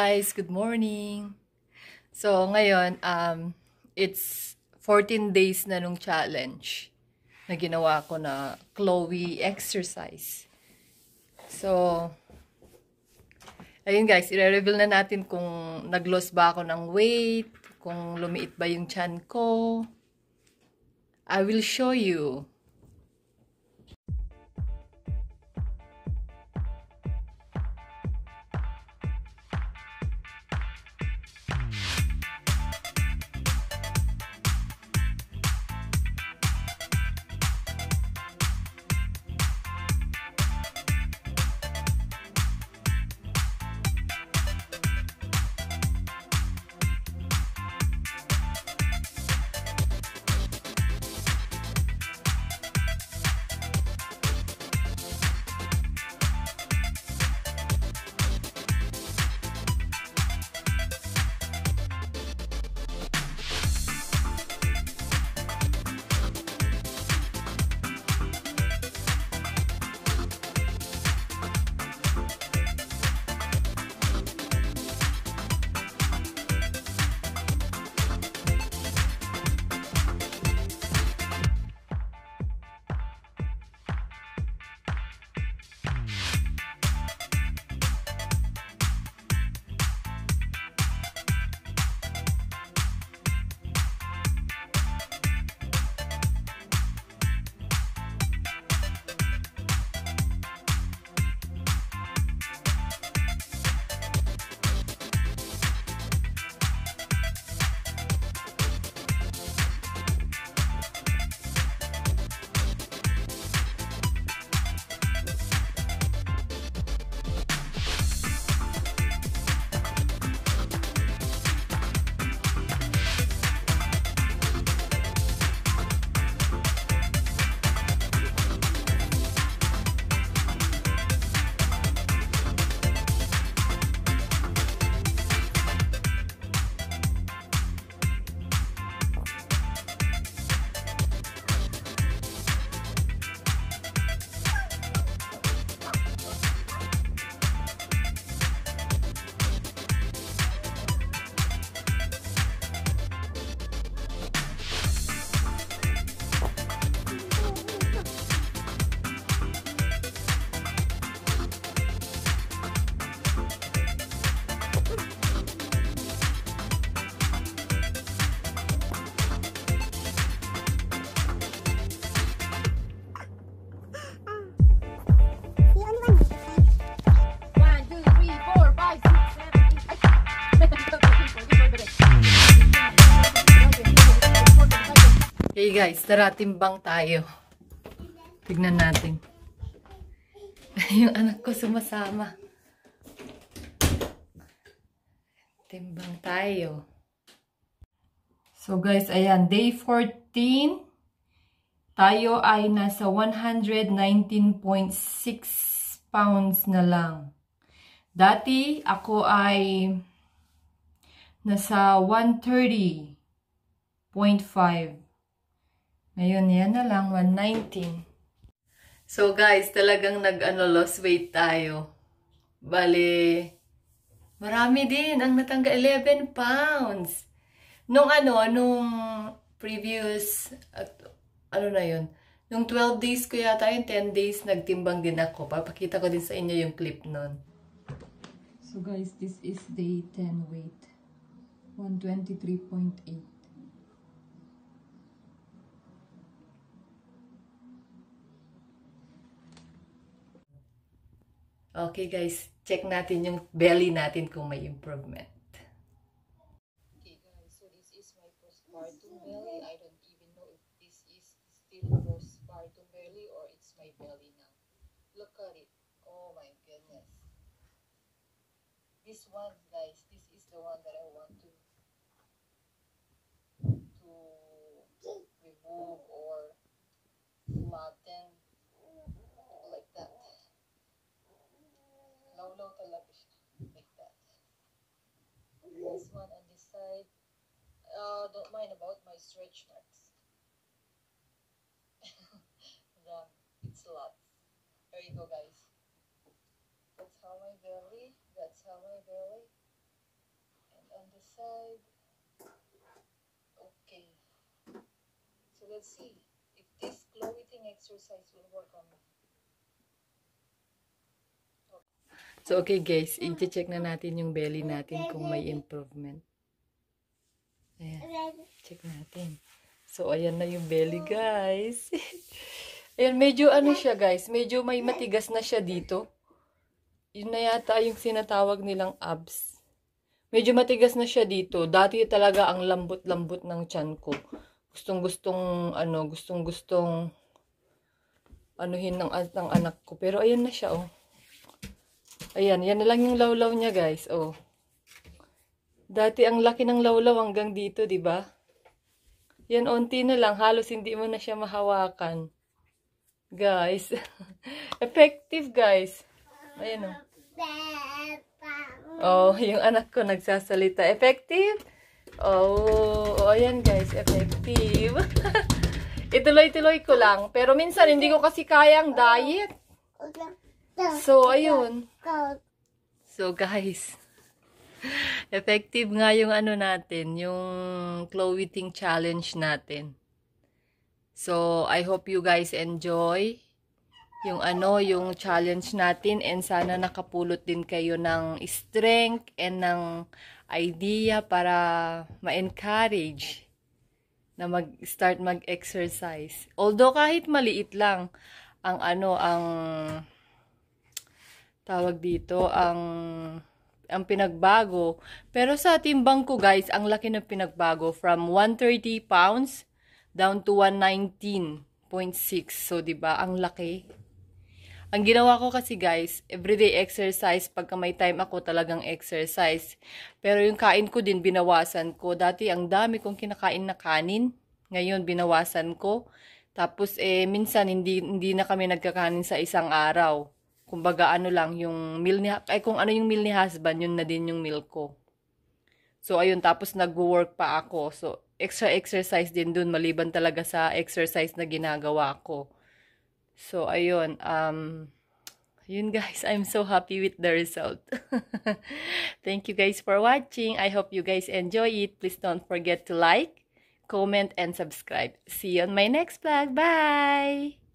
guys, good morning. So ngayon, um, it's 14 days na nung challenge na ginawa ko na Chloe exercise. So, ayun guys, i-reveal na natin kung nag-loss ba ako ng weight, kung lumiit ba yung chan ko. I will show you. Hey guys, tara timbang tayo. Tignan natin. yung anak ko sumasama. Timbang tayo. So guys, ayan, day 14. Tayo ay nasa 119.6 pounds na lang. Dati, ako ay nasa 130.5. Ngayon, yan na lang, 119. So guys, talagang nag-ano, lost weight tayo. Bali, marami din ang natangga 11 pounds. Nung ano, nung previous, at, ano na yun, nung 12 days ko yata yung 10 days, nagtimbang din ako. Papakita ko din sa inyo yung clip nun. So guys, this is day 10 weight. 123.8. Okay guys, check natin yung belly natin kung may improvement. Okay guys, so this is my postpartum belly. I don't even know if this is still postpartum belly or it's my belly now. Look at it. Oh my goodness. This one guys, this is the one that I want to to remove Low-low talaga. Like that. This one on this side. Uh, don't mind about my stretch marks. Damn, it's a lot. There you go, guys. That's how my belly. That's how my belly. And on the side. Okay. So let's see if this clothing exercise will work on me. So, okay guys, i-check na natin yung belly natin kung may improvement. Ayan, check natin. So, ayan na yung belly, guys. ayan, medyo ano siya, guys. Medyo may matigas na siya dito. Yun na yata yung sinatawag nilang abs. Medyo matigas na siya dito. Dati talaga ang lambot-lambot ng tiyan ko. Gustong-gustong, ano, gustong-gustong anuhin ng, ng anak ko. Pero ayan na siya, oh. Ayan, yan na lang yung lawlaw niya, guys. Oh. Dati ang laki ng lawlaw hanggang dito, 'di ba? Yan onti na lang, halos hindi mo na siya mahawakan. Guys, effective, guys. Ayan oh. Oh, yung anak ko nagsasalita. Effective? Oh, oh ayan guys, effective. Ituloy-tuloy ko lang. Pero minsan hindi ko kasi kayang diet. So, ayun. So, guys. Effective nga yung ano natin, yung clothing challenge natin. So, I hope you guys enjoy yung ano, yung challenge natin and sana nakapulot din kayo ng strength and ng idea para ma-encourage na mag-start mag-exercise. Although kahit maliit lang ang ano, ang tawag dito, ang ang pinagbago. Pero sa timbang ko guys, ang laki ng pinagbago from 130 pounds down to 119.6. So 'di ba, ang laki. Ang ginawa ko kasi guys, everyday exercise pagka may time ako talagang exercise. Pero yung kain ko din binawasan ko. Dati ang dami kong kinakain na kanin. Ngayon binawasan ko. Tapos eh minsan hindi hindi na kami nagkakanin sa isang araw kumbaga ano lang yung meal ni ay kung ano yung meal ni husband yun na din yung meal ko. So ayun tapos nagwo-work pa ako. So extra exercise din dun maliban talaga sa exercise na ginagawa ko. So ayun um yun guys I'm so happy with the result. Thank you guys for watching. I hope you guys enjoy it. Please don't forget to like comment and subscribe. See you on my next vlog. Bye